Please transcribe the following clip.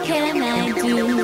can I do?